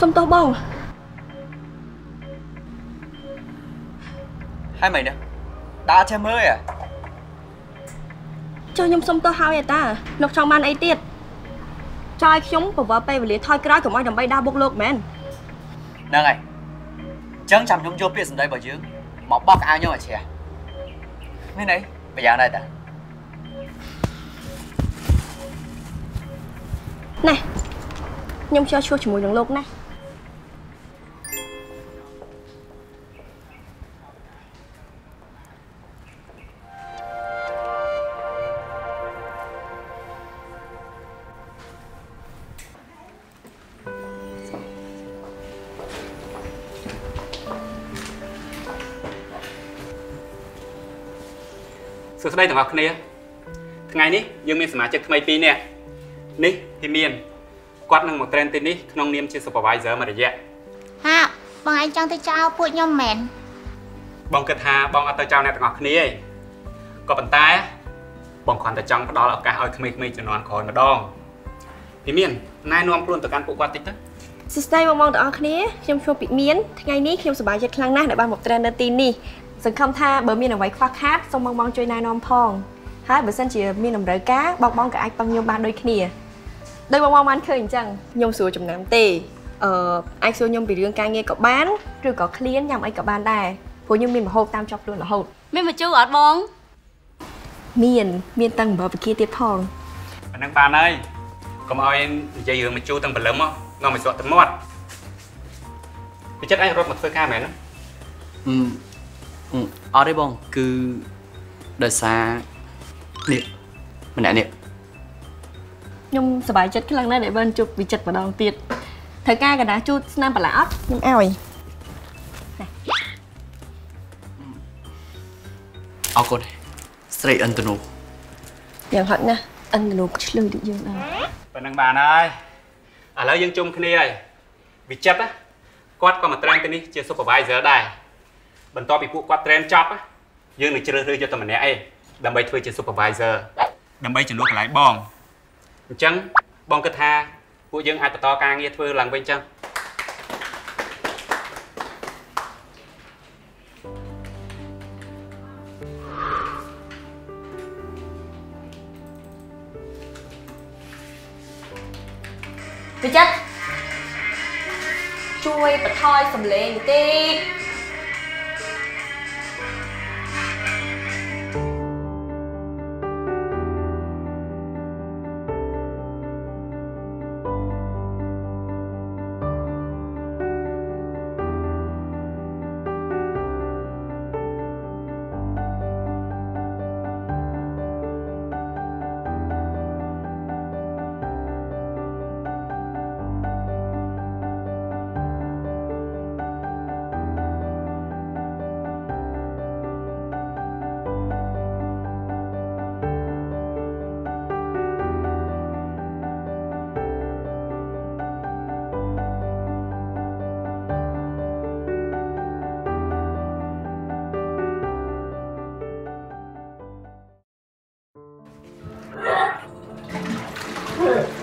សុំទោសបងហើយមិនដែរដើរចេះមើលអាចុះខ្ញុំសុំទោសហើយឯតាលោកចង់បានអីទៀតចោលឲ្យខ្ញុំប្រវល់ពេលវេលាថយក្រោយកុំឲ្យដើម្បីដើរបុកលោកមែនហ្នឹងហើយអញ្ចឹងចាំខ្ញុំយកពាក្យសម្ដីរបស់យើងមកបោះកៅអៅខ្ញុំឲ្យជ្រះនេះនេះប្រយ៉ាងដែរតាណែខ្ញុំជឿឈ្លោះជាមួយនឹងលោកណា សួស្តីទាំងអស់គ្នា ថ្ងៃនេះយើងមានសមាជិកថ្មី2នាក់នេះពីមានគាត់នឹងមក train ទីនេះក្នុងនាមជា supervisor មួយរយៈហាបងឯងចង់ទៅចោលពួកខ្ញុំមែនបងគិតថាបងអត់ទៅចោលអ្នកទាំងអស់គ្នាទេក៏ប៉ុន្តែបងគ្រាន់តែចង់ផ្ដល់ឱកាសឲ្យក្មេងៗជំនាន់ក្រោយម្ដងពីមានណែនាំខ្លួនទៅកាន់ពួកគាត់តិចទៅសួស្តីបងប្អូនទាំងអស់គ្នាខ្ញុំឈ្មោះពិមានថ្ងៃនេះខ្ញុំសប្បាយចិត្តខ្លាំងណាស់ដែលបានមក train នៅទីនេះ សង្ឃឹមថាបើមានអ្វីខ្វះខាតសូមបងបងជួយណែនាំផងហើយបើសិនជាមានតម្រូវការបងបងក៏អាចពឹងខ្ញុំបានដូចគ្នាដោយបងបងបានឃើញអញ្ចឹងខ្ញុំស្រួលចំណាំទេអឺអាចសួរខ្ញុំពីរឿងការងារក៏បានឬក៏ឃ្លានញ៉ាំអីក៏បានដែរព្រោះខ្ញុំមានម្ហូបតាមជាប់ខ្លួនរហូតមានមកជូរអត់បងមានមានតាំងអំបិលវិគាទៀតផងប៉ណ្ណឹងបានហើយកុំឲ្យនិយាយរឿងមកជូរទាំងព្រលឹមមកនាំឲ្យស្រក់ទឹកមាត់ពីចិត្តឯងរត់មកធ្វើការមែនទេ អឺអឺអត់ទេបង គឺដោយសារនេះម្នាក់នេះខ្ញុំសប្បាយចិត្តខ្លាំងណាស់ដែលបានជួបវិចិត្រម្ដងទៀតត្រូវការកណ្ដាស់ជូតស្នាមបន្លាអត់ខ្ញុំឲ្យអរគុណស្រីអិនតនូយ៉ាងហត់ណាស់អិននូឆ្លឺដូចយើងដែរប៉ណ្ណឹងបានហើយឥឡូវយើងជុំគ្នាហើយវិចិត្រណាគាត់ក៏មក train ទីនេះជា supervisor ដែរ បន្ទាប់ពីពួកគាត់ train ចប់ណាយើងនឹងជ្រើសរើសយកតែម្នាក់ឯងដើម្បីធ្វើជា supervisor ដើម្បីជំនួសកន្លែងបងអញ្ចឹងបងគិតថាពួកយើងអាចបន្តការងារធ្វើឡើងវិញចឹងវិចិត្រជួយបន្ថយសំឡេងបន្តិច 네.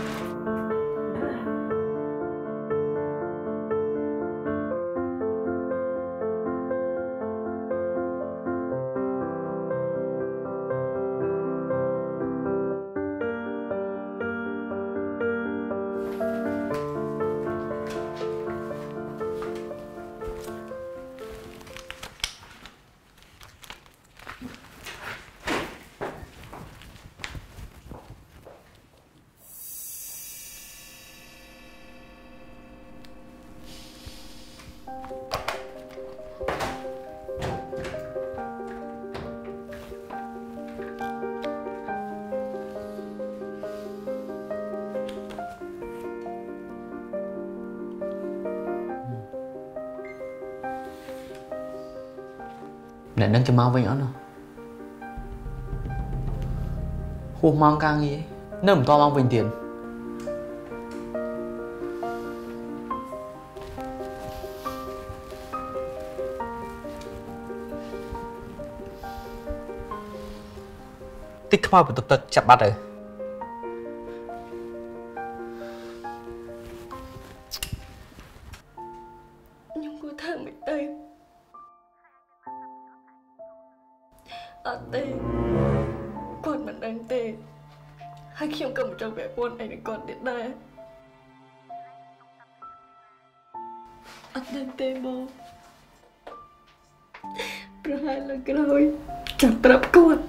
អ្នកនឹងគេមកវិញអត់ណោះហួសម៉ោងការងារនៅមិនតមកវិញទៀតតិចខ្មៅបន្ទុកទឹកចាប់បាត់ហើយអ ហើយខ្ញុំក៏មិនចង់ពាក់ព័ន្ធអីនឹងគាត់ទៀតដែរអត់ដឹងទេបងប្រហែលលើកក្រោយចាំប្រាប់គាត់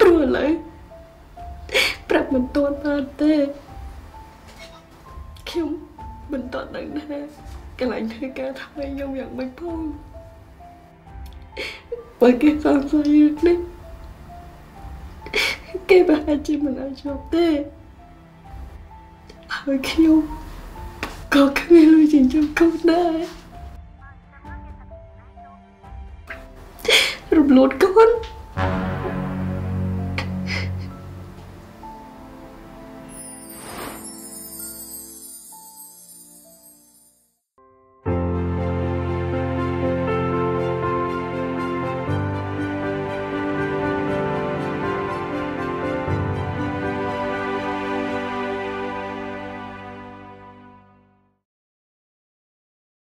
ព្រោះឥឡូវប្រាប់មិនទាន់បានទេខ្ញុំមិនទាន់ដឹងថាកន្លែងធ្វើការថ្មីខ្ញុំយ៉ាងម៉េចផងបើគេសង្ស័យរឿងនេះ គេប្រហែលជាមិនឲ្យជាប់ទេហើយខ្ញុំក៏គ្មានលុយចិញ្ចឹមកូនដែររំលូតកូន